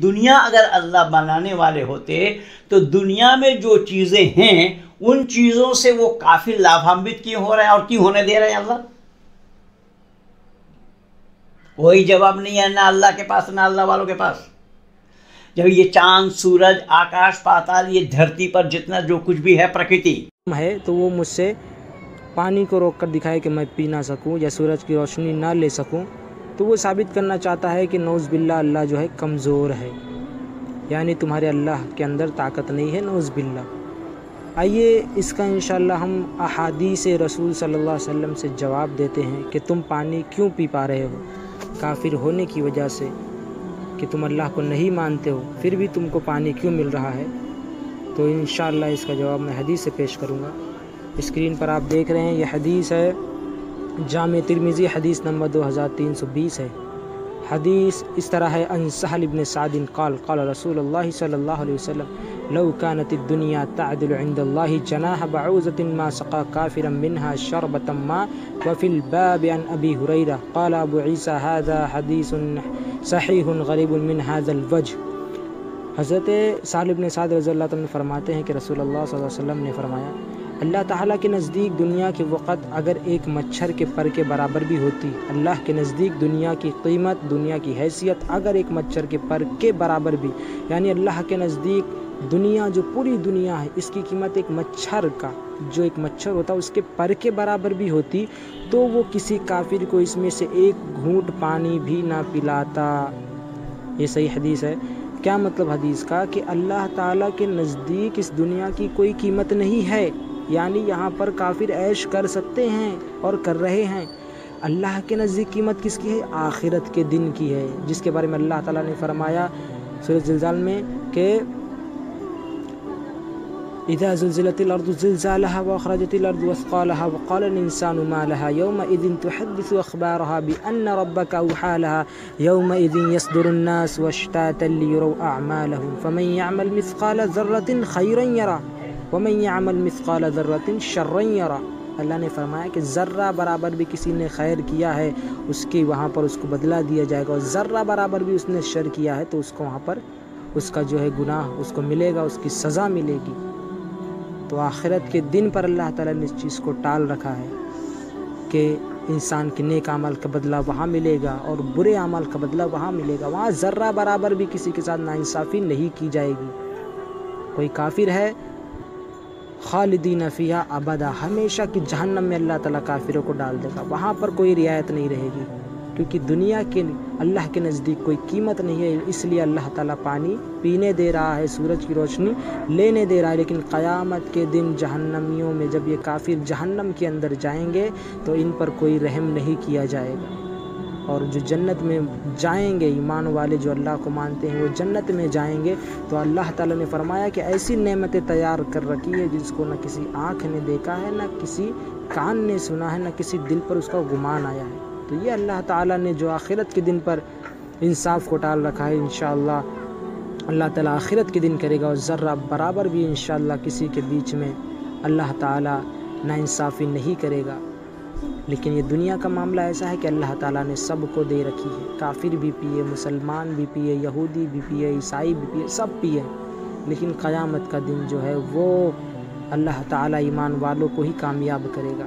दुनिया अगर अल्लाह बनाने वाले होते तो दुनिया में जो चीज़ें हैं, उन चीज़ों से वो काफ़ी लाभान्वित क्यों हो रहे हैं और क्यों होने दे रहे हैं अल्लाह? कोई जवाब नहीं है ना अल्लाह के पास, ना अल्लाह वालों के पास। जब ये चाँद, सूरज, आकाश, पाताल, ये धरती पर जितना जो कुछ भी है प्रकृति। है तो वो मुझसे पानी को रोक कर दिखाए कि मैं पी ना सकूँ या सूरज की रोशनी ना ले सकूँ। तो वो साबित करना चाहता है कि नौज़ बिल्ला अल्लाह जो है कमज़ोर है। यानी तुम्हारे अल्लाह के अंदर ताकत नहीं है नौज़ बिल्ला आइए इसका इन हम अहादी से रसूल अलैहि वसल्लम से जवाब देते हैं कि तुम पानी क्यों पी पा रहे हो? काफिर होने की वजह से कि तुम अल्लाह को नहीं मानते हो, फिर भी तुमको पानी क्यों मिल रहा है? तो इन इसका जवाब मैं हदीस से पेश करूँगा। स्क्रीन पर आप देख रहे हैं, यह हदीस है जाम तिरमिज़ी, हदीस नंबर 2320 है। हदीस इस तरह है, अन सहल इब्न सादिन काल काल रसूल सल्लल्लाहु अलैहि वसल्लम, लौ कानत दुनिया तअदिल इंदल्लाहि जनाह बऊज़तिन मा सका काफिरन मिनहा शरबतम मा वफिल बाब अन अबी हुरैरा, काल अबू ईसा, हादा हदीस सहीह गरीब मिन हाज़ल वजह। हज़रत साल इब्न साद रज़ी अल्लाह फरमाते हैं कि रसूल अल्लाह वसल्लम ने फरमाया अल्लाह ताला के नज़दीक दुनिया के वक़्त अगर एक मच्छर के पर के बराबर भी होती, अल्लाह के नज़दीक दुनिया की कीमत, दुनिया की हैसियत अगर एक मच्छर के पर के बराबर भी, यानी अल्लाह के नज़दीक दुनिया जो पूरी दुनिया है, इसकी कीमत एक मच्छर का, जो एक मच्छर होता उसके पर के बराबर भी होती तो वो किसी काफिर को इसमें से एक घूंट पानी भी ना पिलाता। ये सही हदीस है। क्या मतलब हदीस का? कि अल्लाह ताला के नज़दीक इस दुनिया की कोई कीमत नहीं है। यानी यहाँ पर काफिर ऐश कर सकते हैं और कर रहे हैं। अल्लाह के नज़दीक कीमत किसकी है? आखिरत के दिन की है, जिसके बारे में अल्लाह ताला ने फरमाया सूरज जिलजाल में कि इदा ज़ुलज़िलतिलअर्ज़ वख़रजतिलअर्ज़ वस्क़ालहा वक़ाल इंसान मा लहा यौमइज़िन तुहद्दिसु अख़बारहा बिअन्न रब्बका औहा लहा यौमइज़िन यसदुरुन्नास अअमालहुम फमन यअमल मिस्क़ाल ज़र्रतिन खैरन वमन अमल मिसकाल ज़र्रतिन शर्रा अल्लाह ने फरमाया कि ज़र्रा बराबर भी किसी ने खैर किया है, उसके वहाँ पर उसको बदला दिया जाएगा और ज़र्रा बराबर भी उसने शर किया है तो उसको वहाँ पर उसका जो है गुनाह, उसको मिलेगा, उसकी सज़ा मिलेगी। तो आखिरत के दिन पर अल्लाह ताला ने इस चीज़ को टाल रखा है कि इंसान के नेक अमल का बदला वहाँ मिलेगा और बुरे अमल का बदला वहाँ मिलेगा। वहाँ ज़र्रा बराबर भी किसी के साथ नाइंसाफ़ी नहीं की जाएगी। कोई काफिर है खालिदीन फ़िया अबदा। हमेशा की जहन्नम में अल्लाह ताला काफिरों को डाल देगा। वहाँ पर कोई रियायत नहीं रहेगी। क्योंकि दुनिया के, अल्लाह के नज़दीक कोई कीमत नहीं है। इसलिए अल्लाह ताला पानी पीने दे रहा है, सूरज की रोशनी लेने दे रहा है। लेकिन क़यामत के दिन जहन्नमियों में जब ये काफिर जहन्नम के अंदर जाएँगे तो इन पर कोई रहम नहीं किया जाएगा। और जो जन्नत में जाएँगे ईमान वाले जो अल्लाह को मानते हैं, वो जन्नत में जाएँगे। तो अल्लाह ताला ने फरमाया कि ऐसी नेमतें तैयार कर रखी है जिसको न किसी आँख ने देखा है, न किसी कान ने सुना है, न किसी दिल पर उसका गुमान आया है। तो ये अल्लाह ताला ने जो आखिरत के दिन पर इंसाफ को टाल रखा है इन अल्लाह ताला आखिरत के दिन करेगा और ज़र्रा बराबर भी इन किसी के बीच में अल्लाह ताला नाइंसाफ़ी नहीं करेगा। लेकिन ये दुनिया का मामला ऐसा है कि अल्लाह ताला ने सबको दे रखी है। काफिर भी पिए, मुसलमान भी पिए, यहूदी भी पिए, ईसाई भी पिए, सब पिए। लेकिन क़यामत का दिन जो है, वो अल्लाह ताला ईमान वालों को ही कामयाब करेगा।